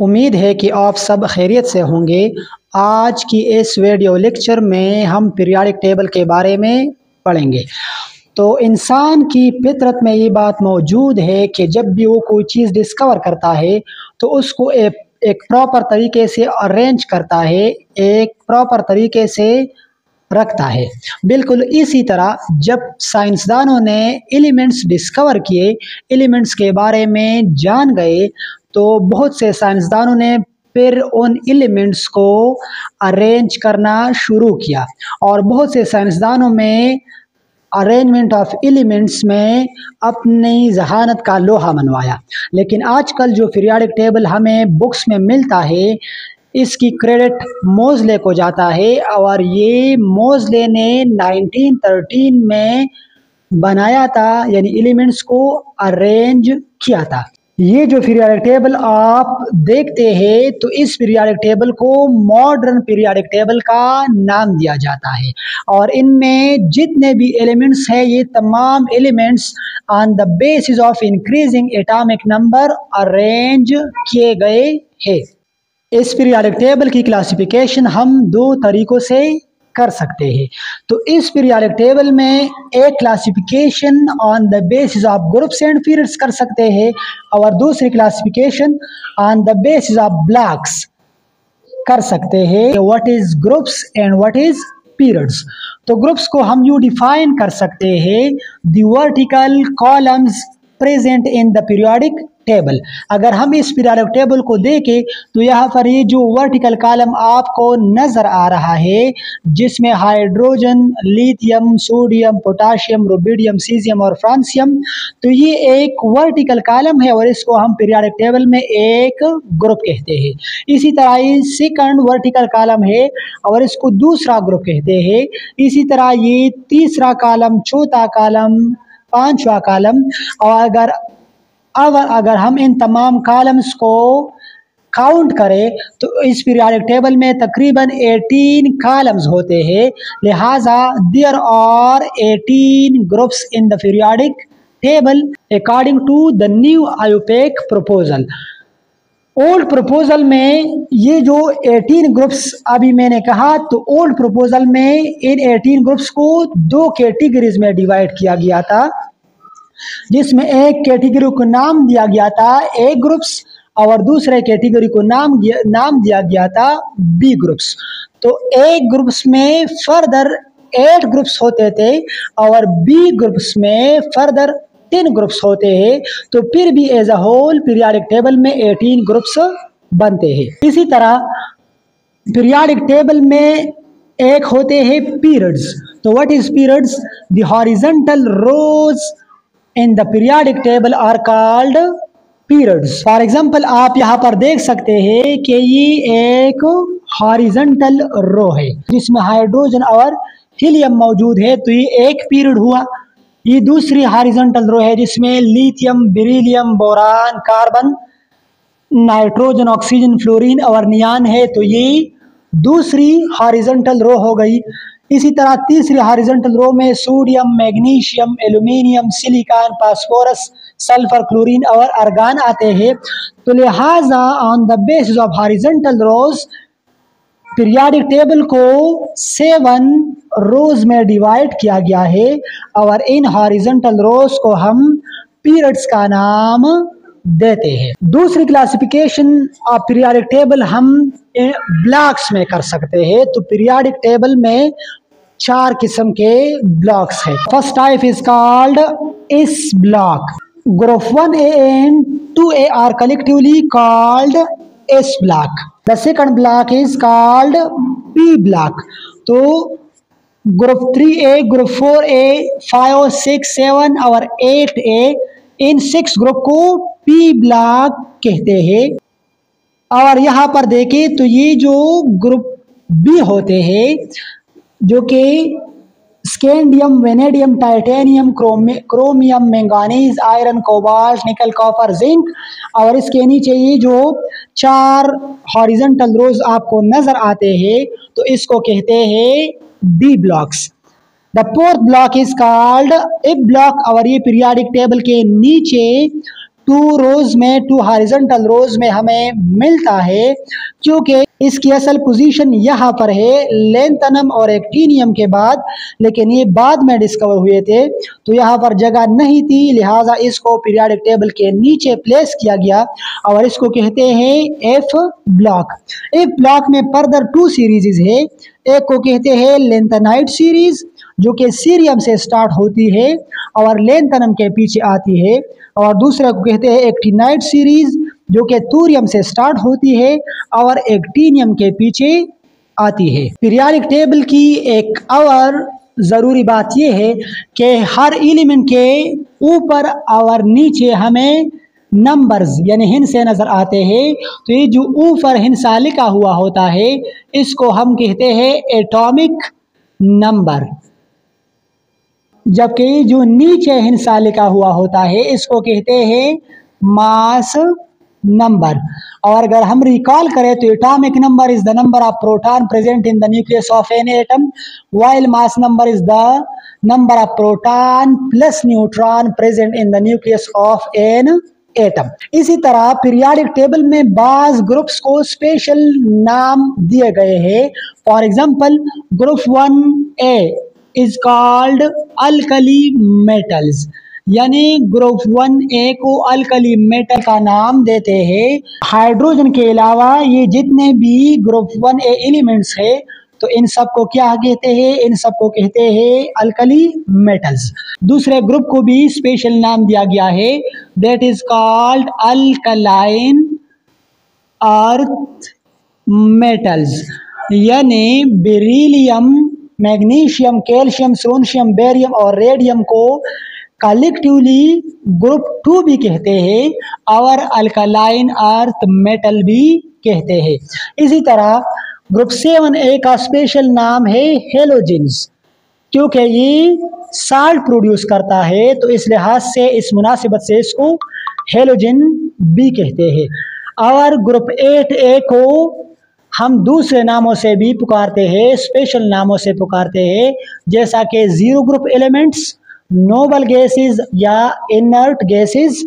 उम्मीद है कि आप सब खैरियत से होंगे। आज की इस वीडियो लेक्चर में हम पीरियाडिक टेबल के बारे में पढ़ेंगे। तो इंसान की फितरत में ये बात मौजूद है कि जब भी वो कोई चीज़ डिस्कवर करता है तो उसको एक एक प्रॉपर तरीके से अरेंज करता है, एक प्रॉपर तरीके से रखता है। बिल्कुल इसी तरह जब साइंसदानों ने एलिमेंट्स डिस्कवर किए एलिमेंट्स के बारे में जान गए तो बहुत से साइंसदानों ने फिर उन एलिमेंट्स को अरेंज करना शुरू किया। और बहुत से साइंसदानों में अरेंजमेंट ऑफ़ एलिमेंट्स में अपनी जहानत का लोहा मनवाया। लेकिन आजकल जो पीरियाडिक टेबल हमें बुक्स में मिलता है, इसकी क्रेडिट मोजले को जाता है और ये मोजले ने 1913 में बनाया था, यानी एलिमेंट्स को अरेंज किया था। ये जो पीरियाडिक टेबल आप देखते हैं तो इस पीरियाडिक टेबल को मॉडर्न पीरियाडिक टेबल का नाम दिया जाता है। और इनमें जितने भी एलिमेंट्स हैं, ये तमाम elements on the basis of increasing atomic number arrange किए गए हैं। इस पीरियाडिक टेबल की क्लासिफिकेशन हम दो तरीकों से कर सकते हैं। तो इस पीरियाडिक टेबल में एक classification on the basis of groups and periods कर सकते हैं और दूसरी classification on the basis of blocks कर सकते हैं। What is groups and what is periods तो ग्रुप्स को हम यू डिफाइन कर सकते हैं। The vertical columns present in the periodic table अगर हम इस पीरियोडिक टेबल को देखें तो यहाँ पर ये जो वर्टिकल कॉलम आपको नज़र आ रहा है, जिसमें hydrogen lithium sodium potassium rubidium caesium और फ्रांसियम तो ये एक वर्टिकल कॉलम है और इसको हम पीरियोडिक टेबल में एक ग्रुप कहते हैं। इसी तरह ये सेकंड वर्टिकल कॉलम है और इसको दूसरा ग्रुप कहते हैं। इसी तरह ये तीसरा कॉलम चौथा कॉलम पांचवा कॉलम, और अगर, अब अगर हम इन तमाम कॉलम्स को काउंट करें तो इस पीरियाडिक टेबल में तकरीबन 18 कॉलम्स होते हैं। लिहाजा there are 18 groups in the periodic table according to the new IUPAC proposal old proposal में ये जो 18 ग्रुप्स अभी मैंने कहा तो ओल्ड प्रपोजल में इन 18 ग्रुप्स को दो कैटेगरीज में डिवाइड किया गया था। जिसमें एक कैटेगरी को नाम दिया गया था ए ग्रुप्स और दूसरे कैटेगरी को नाम दिया, नाम दिया गया था बी ग्रुप्स तो ए ग्रुप्स में फर्दर एट ग्रुप्स होते थे और बी ग्रुप्स में फर्दर टेन ग्रुप्स होते हैं तो फिर भी as a whole periodic table में एटीन ग्रुप्स बनते हैं। इसी तरह पीरियाडिक टेबल में एक होते हैं पीरियड्स तो what is periods the horizontal rows in the periodic table are called periods for example आप यहाँ पर देख सकते हैं कि ये एक हॉरिजेंटल रो है, जिसमें हाइड्रोजन और हीलियम मौजूद है तो ये एक पीरियड हुआ। ये दूसरी हॉरिजेंटल रो है जिसमें lithium beryllium boron carbon nitrogen oxygen fluorine और नियान है। तो ये दूसरी हॉरिजेंटल रो हो गई। इसी तरह तीसरी हॉरिजेंटल रो में sodium magnesium aluminium silicon phosphorus sulphur chlorine और अर्गान आते हैं। तो लिहाजा on the basis of horizontal rows periodic table को सेवन रोज में डिवाइड किया गया है। और इन हॉरिजेंटल रोज को हम पीरियड्स का नाम देते हैं। दूसरी क्लासिफिकेशन ऑफ़ पीरियाडिक टेबल हम ब्लॉक्स में कर सकते हैं। तो पीरियाडिक टेबल में चार किस्म के ब्लॉक्स है। First type is called S block group one A and two A are collectively called S block the second block is called P block तो group three A group four A five six seven और eight A in six group को P block कहते हैं। और यहाँ पर देखें तो ये जो ग्रुप बी होते हैं, जो कि scandium vanadium titanium chromium manganese iron cobalt nickel copper zinc और इसके नीचे ये जो चार हॉरिजेंटल रोज आपको नज़र आते हैं तो इसको कहते हैं B blocks the fourth block is called A block और ये पीरियाडिक टेबल के नीचे टू रोज में, टू हॉरिजॉन्टल रोज में हमें मिलता है, क्योंकि इसकी असल पोजीशन यहाँ पर है लेंथनम और एक्टीनियम के बाद, लेकिन ये बाद में डिस्कवर हुए थे तो यहाँ पर जगह नहीं थी, लिहाजा इसको पीरियाडिक टेबल के नीचे प्लेस किया गया, और इसको कहते हैं एफ़ ब्लॉक एफ़ ब्लॉक में फर्दर टू सीरीज़ है, एक को कहते हैं लेंथनाइट सीरीज़ जो कि सीरियम से स्टार्ट होती है और लेंथनम के पीछे आती है। और दूसरे को कहते हैं एक्टीनाइट सीरीज़, जो कि तूरियम से स्टार्ट होती है और एक्टीनियम के पीछे आती है। पीरियाडिक टेबल की एक और ज़रूरी बात यह है कि हर एलिमेंट के ऊपर और नीचे हमें नंबर्स यानी हिंसे नज़र आते हैं। तो ये जो ऊपर हिंसा लिखा हुआ होता है, इसको हम कहते हैं एटॉमिक नंबर। जबकि जो नीचे हिंसा लिखा हुआ होता है, इसको कहते हैं मास नंबर। और अगर हम रिकॉल करें तो atomic number is the number of proton present in the nucleus of an atom while mass number is the number of proton plus neutron present in the nucleus of an atom इसी तरह periodic table में बाज groups को special नाम दिए गए हैं। For example group one A is called alkali metals यानी ग्रुप वन ए को अलकली मेटल का नाम देते हैं। हाइड्रोजन के अलावा ये जितने भी ग्रुप वन ए एलिमेंट्स है तो इन सबको क्या कहते हैं? इन सबको कहते हैं अल्कली मेटल्स दूसरे ग्रुप को भी स्पेशल नाम दिया गया है। That is called alkaline earth metals यानी beryllium magnesium, calcium strontium barium और रेडियम को कलेक्टिवली ग्रुप टू भी कहते हैं, और अल्कलाइन अर्थ मेटल भी कहते हैं। इसी तरह ग्रुप सेवन ए का स्पेशल नाम है हेलोजिन्स, क्योंकि ये साल्ट प्रोड्यूस करता है तो इस लिहाज से, इस मुनासिबत से इसको हेलोजिन भी कहते हैं। और ग्रुप एट ए को हम दूसरे नामों से भी पुकारते हैं स्पेशल नामों से पुकारते हैं, जैसा कि zero group elements noble gases या इनर्ट गैसेस